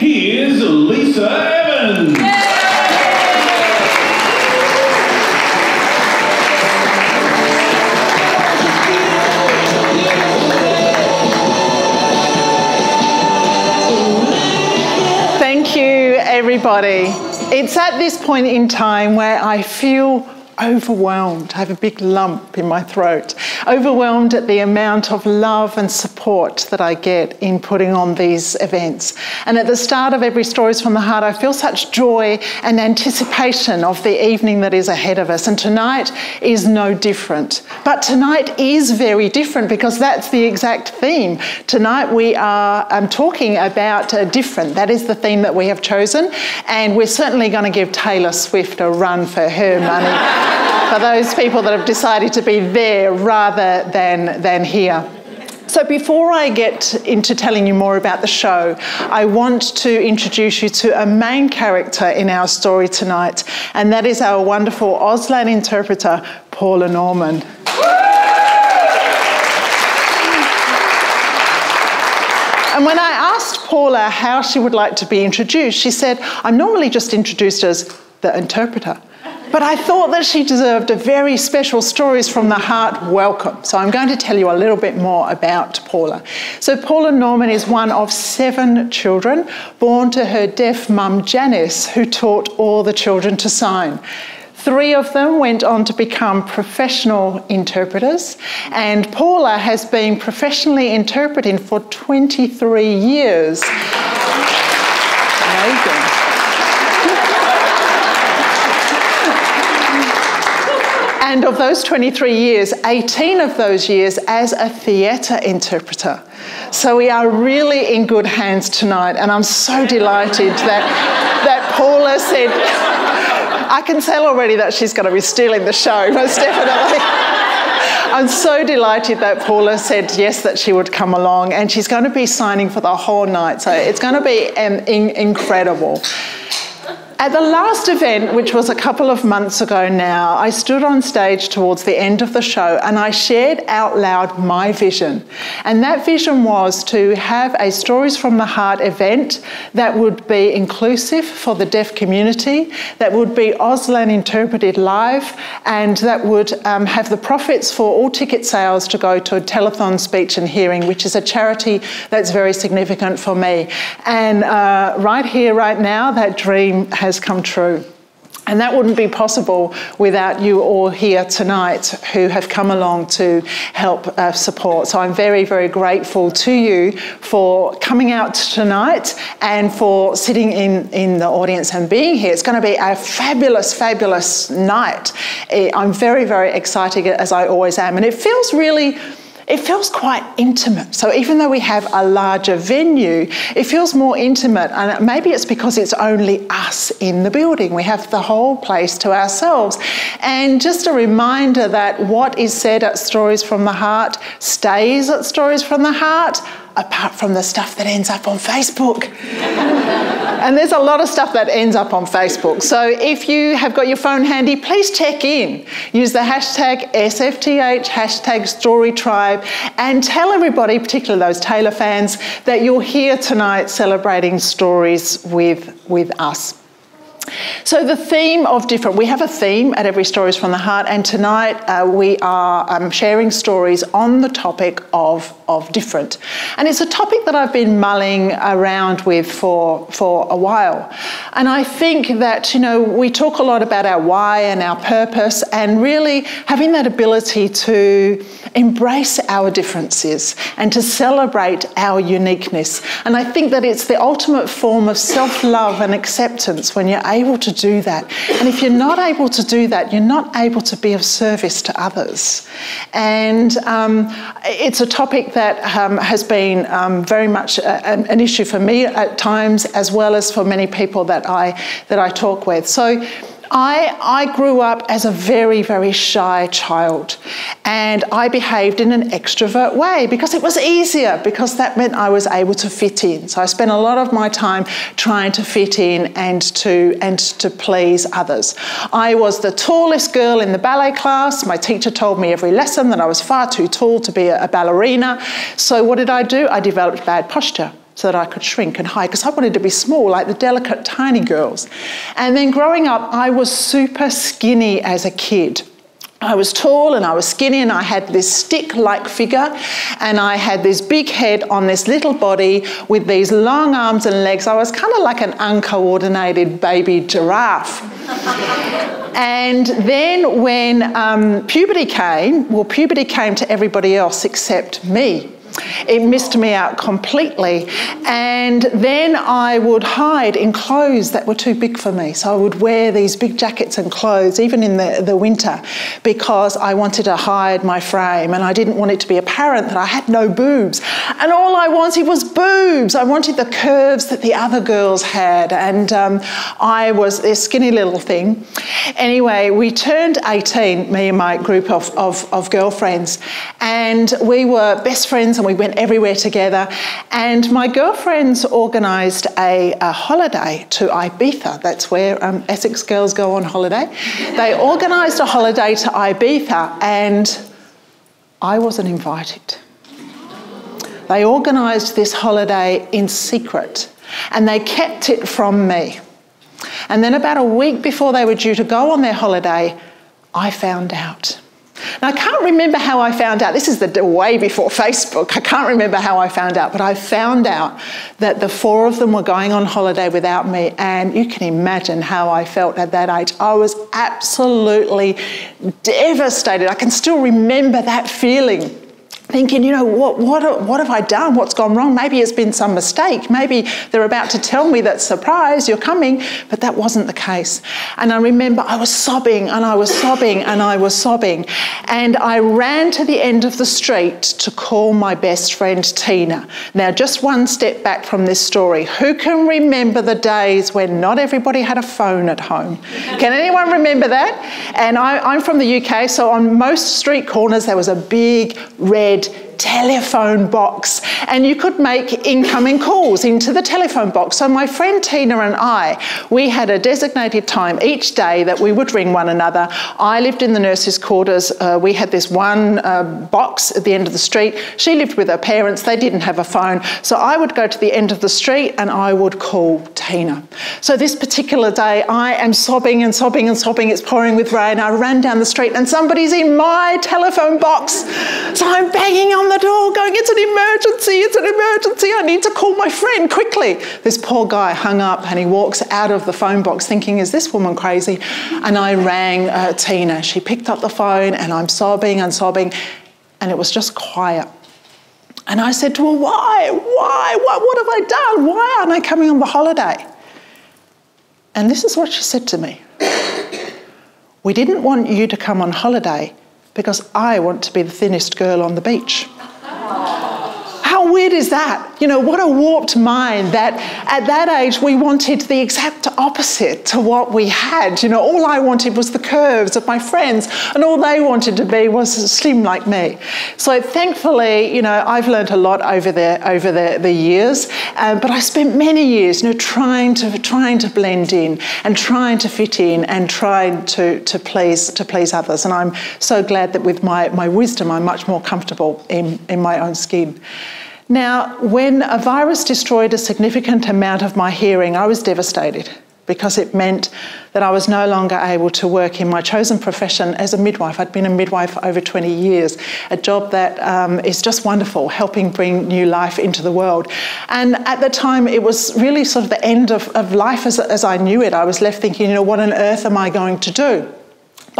here's Lisa Evans. Thank you, everybody. It's at this point in time where I feel overwhelmed. I have a big lump in my throat. Overwhelmed at the amount of love and support that I get in putting on these events. And at the start of every Stories from the Heart, I feel such joy and anticipation of the evening that is ahead of us. And tonight is no different. But tonight is very different because that's the exact theme. Tonight we are um, talking about uh, different. That is the theme that we have chosen. And we're certainly going to give Taylor Swift a run for her money for those people that have decided to be there rather than, than here. So, before I get into telling you more about the show, I want to introduce you to a main character in our story tonight, and that is our wonderful Auslan interpreter, Paula Norman. And when I asked Paula how she would like to be introduced, she said, I'm normally just introduced as the interpreter. But I thought that she deserved a very special Stories from the Heart welcome. So I'm going to tell you a little bit more about Paula. So, Paula Norman is one of seven children born to her deaf mum Janice, who taught all the children to sign. Three of them went on to become professional interpreters, and Paula has been professionally interpreting for 23 years. Amazing. And of those 23 years, 18 of those years as a theatre interpreter. So we are really in good hands tonight, and I'm so delighted that, that Paula said, I can tell already that she's going to be stealing the show, most definitely. I'm so delighted that Paula said yes, that she would come along, and she's going to be signing for the whole night. So it's going to be um, in- incredible. At the last event, which was a couple of months ago now, I stood on stage towards the end of the show and I shared out loud my vision. And that vision was to have a Stories from the Heart event that would be inclusive for the deaf community, that would be Auslan interpreted live, and that would um, have the profits for all ticket sales to go to a telethon speech and hearing, which is a charity that's very significant for me. And uh, right here, right now, that dream has has come true. And that wouldn't be possible without you all here tonight who have come along to help uh, support. So I'm very, very grateful to you for coming out tonight and for sitting in, in the audience and being here. It's going to be a fabulous, fabulous night. Eh, I'm very, very excited as I always am. And it feels really it feels quite intimate. So even though we have a larger venue, it feels more intimate. And maybe it's because it's only us in the building. We have the whole place to ourselves. And just a reminder that what is said at Stories from the Heart stays at Stories from the Heart apart from the stuff that ends up on Facebook. and there's a lot of stuff that ends up on Facebook. So if you have got your phone handy, please check in. Use the hashtag SFTH, hashtag StoryTribe, and tell everybody, particularly those Taylor fans, that you're here tonight celebrating stories with, with us. So, the theme of different, we have a theme at Every Stories from the Heart, and tonight uh, we are um, sharing stories on the topic of, of different. And it's a topic that I've been mulling around with for, for a while. And I think that, you know, we talk a lot about our why and our purpose, and really having that ability to embrace our differences and to celebrate our uniqueness. And I think that it's the ultimate form of self love and acceptance when you're able to do that. And if you're not able to do that, you're not able to be of service to others. And um, it's a topic that um, has been um, very much a, an issue for me at times, as well as for many people that I that I talk with. So I, I grew up as a very, very shy child and I behaved in an extrovert way because it was easier, because that meant I was able to fit in. So I spent a lot of my time trying to fit in and to, and to please others. I was the tallest girl in the ballet class. My teacher told me every lesson that I was far too tall to be a, a ballerina. So what did I do? I developed bad posture. So that I could shrink and hide because I wanted to be small, like the delicate, tiny girls. And then growing up, I was super skinny as a kid. I was tall and I was skinny and I had this stick like figure and I had this big head on this little body with these long arms and legs. I was kind of like an uncoordinated baby giraffe. and then when um, puberty came, well, puberty came to everybody else except me. It missed me out completely. And then I would hide in clothes that were too big for me. So I would wear these big jackets and clothes, even in the, the winter, because I wanted to hide my frame and I didn't want it to be apparent that I had no boobs. And all I wanted was boobs. I wanted the curves that the other girls had. And um, I was this skinny little thing. Anyway, we turned 18, me and my group of, of, of girlfriends, and we were best friends and we went everywhere together. And my girlfriends organised a, a, holiday to Ibiza. That's where um, Essex girls go on holiday. They organised a holiday to Ibiza, and I wasn't invited. They organised this holiday in secret, and they kept it from me. And then, about a week before they were due to go on their holiday, I found out. Now, I can't remember how I found out. This is the way before Facebook. I can't remember how I found out, but I found out that the four of them were going on holiday without me, and you can imagine how I felt at that age. I was absolutely devastated. I can still remember that feeling thinking, you know, what, what, what have I done? What's gone wrong? Maybe it's been some mistake. Maybe they're about to tell me that surprise, you're coming, but that wasn't the case. And I remember I was sobbing and I was sobbing and I was sobbing. And I ran to the end of the street to call my best friend Tina. Now, just one step back from this story. Who can remember the days when not everybody had a phone at home? Can anyone remember that? And I, I'm from the UK, so on most street corners there was a big red telephone box and you could make incoming calls into the telephone box. So my friend Tina and I, we had a designated time each day that we would ring one another. I lived in the nurses' quarters. Uh, we had this one uh, box at the end of the street. She lived with her parents. They didn't have a phone. So I would go to the end of the street and I would call Tina. So this particular day, I am sobbing and sobbing and sobbing. It's pouring with rain. I ran down the street and somebody's in my telephone box. So I'm banging on the door, going, It's an emergency, it's an emergency, I need to call my friend quickly. This poor guy hung up and he walks out of the phone box thinking, Is this woman crazy? And I rang uh, Tina. She picked up the phone and I'm sobbing and sobbing, and it was just quiet. And I said to her, Why? Why? What, what have I done? Why aren't I coming on the holiday? And this is what she said to me We didn't want you to come on holiday because I want to be the thinnest girl on the beach. How weird is that? You know, what a warped mind that at that age we wanted the exact opposite to what we had. You know, all I wanted was the curves of my friends, and all they wanted to be was slim like me. So thankfully, you know, I've learned a lot over the over the, the years, uh, but I spent many years, you know, trying to trying to blend in and trying to fit in and trying to to please to please others. And I'm so glad that with my, my wisdom I'm much more comfortable in, in my own skin. Now, when a virus destroyed a significant amount of my hearing, I was devastated because it meant that I was no longer able to work in my chosen profession as a midwife. I'd been a midwife for over 20 years, a job that um, is just wonderful, helping bring new life into the world. And at the time, it was really sort of the end of, of life as, as I knew it. I was left thinking, you know, what on earth am I going to do?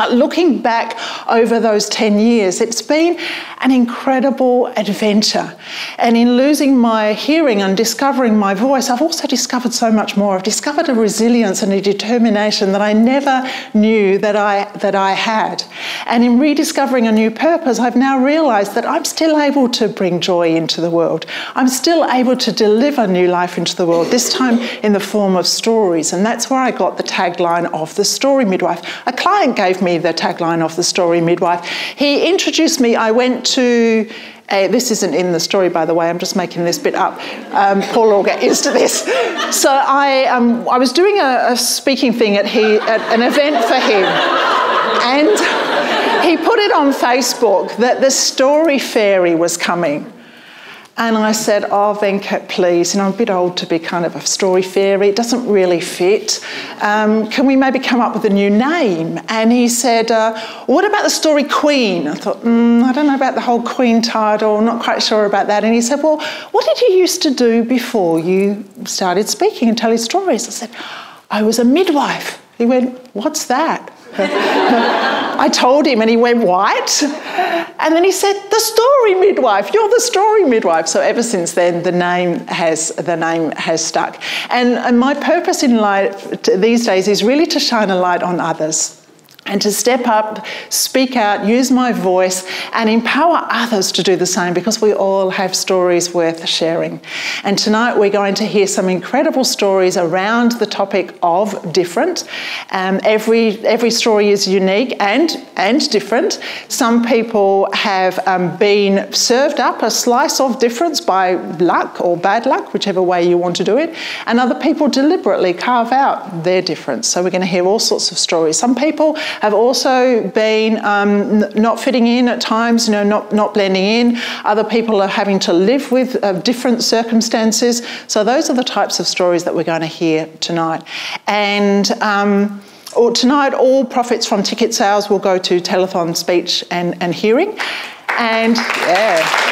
But looking back over those 10 years, it's been an incredible adventure. And in losing my hearing and discovering my voice, I've also discovered so much more. I've discovered a resilience and a determination that I never knew that I, that I had. And in rediscovering a new purpose, I've now realised that I'm still able to bring joy into the world. I'm still able to deliver new life into the world, this time in the form of stories. And that's where I got the tagline of the story midwife. A client gave me the tagline of the story midwife. He introduced me, I went to this isn't in the story, by the way. I'm just making this bit up. Um, Paul will get used to this. So I, um, I was doing a, a speaking thing at, he, at an event for him, and he put it on Facebook that the story fairy was coming. And I said, Oh, Venkat, please, you know, I'm a bit old to be kind of a story fairy. It doesn't really fit. Um, can we maybe come up with a new name? And he said, uh, What about the story Queen? I thought, mm, I don't know about the whole Queen title, not quite sure about that. And he said, Well, what did you used to do before you started speaking and telling stories? I said, I was a midwife. He went, What's that? I told him, and he went white. And then he said, "The story midwife. You're the story midwife." So ever since then, the name has the name has stuck. And, and my purpose in life these days is really to shine a light on others and to step up, speak out, use my voice, and empower others to do the same because we all have stories worth sharing. And tonight we're going to hear some incredible stories around the topic of different. Um, every, every story is unique and, and different. Some people have um, been served up a slice of difference by luck or bad luck, whichever way you want to do it, and other people deliberately carve out their difference. So we're going to hear all sorts of stories. Some people have also been um, not fitting in at times, you know, not, not blending in. Other people are having to live with uh, different circumstances. So those are the types of stories that we're going to hear tonight. And um, or tonight, all profits from ticket sales will go to telethon speech and, and hearing. And yeah.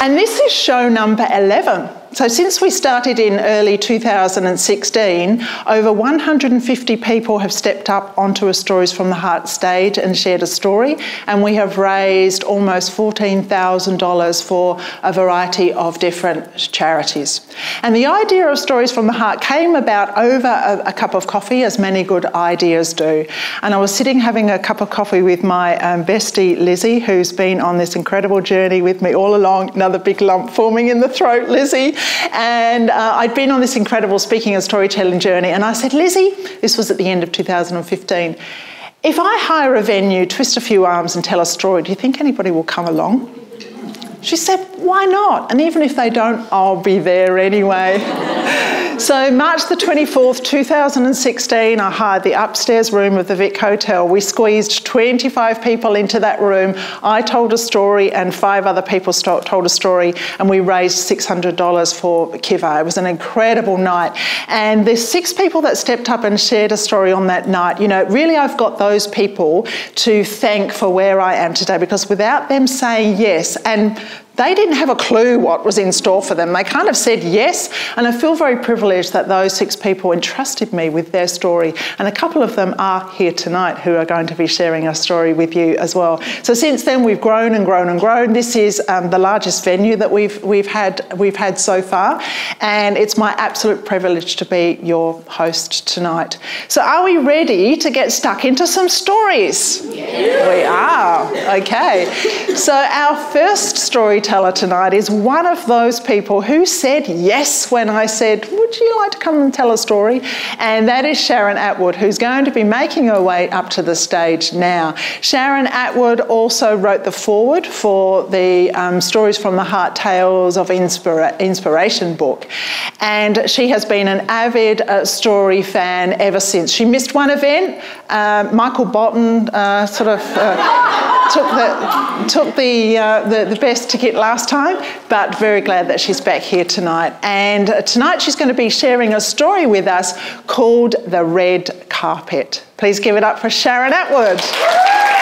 And this is show number 11. So, since we started in early 2016, over 150 people have stepped up onto a Stories from the Heart stage and shared a story, and we have raised almost $14,000 for a variety of different charities. And the idea of Stories from the Heart came about over a, a cup of coffee, as many good ideas do. And I was sitting having a cup of coffee with my um, bestie Lizzie, who's been on this incredible journey with me all along. Another big lump forming in the throat, Lizzie. And uh, I'd been on this incredible speaking and storytelling journey, and I said, Lizzie, this was at the end of 2015, if I hire a venue, twist a few arms, and tell a story, do you think anybody will come along? She said, Why not? And even if they don't, I'll be there anyway. So, March the 24th, 2016, I hired the upstairs room of the Vic Hotel. We squeezed 25 people into that room. I told a story, and five other people told a story, and we raised $600 for Kiva. It was an incredible night. And there's six people that stepped up and shared a story on that night. You know, really, I've got those people to thank for where I am today because without them saying yes, and they didn't have a clue what was in store for them. They kind of said yes, and I feel very privileged that those six people entrusted me with their story. And a couple of them are here tonight who are going to be sharing a story with you as well. So since then, we've grown and grown and grown. This is um, the largest venue that we've we've had we've had so far, and it's my absolute privilege to be your host tonight. So, are we ready to get stuck into some stories? Yeah. We are. Okay. So, our first story storyteller tonight is one of those people who said yes when I said, Would you like to come and tell a story? And that is Sharon Atwood, who's going to be making her way up to the stage now. Sharon Atwood also wrote the foreword for the um, Stories from the Heart Tales of Inspira- Inspiration book. And she has been an avid uh, story fan ever since. She missed one event. Uh, Michael Bolton uh, sort of uh, took the, took the, uh, the, the best ticket last time, but very glad that she's back here tonight. And tonight she's going to be sharing a story with us called The Red Carpet. Please give it up for Sharon Atwood.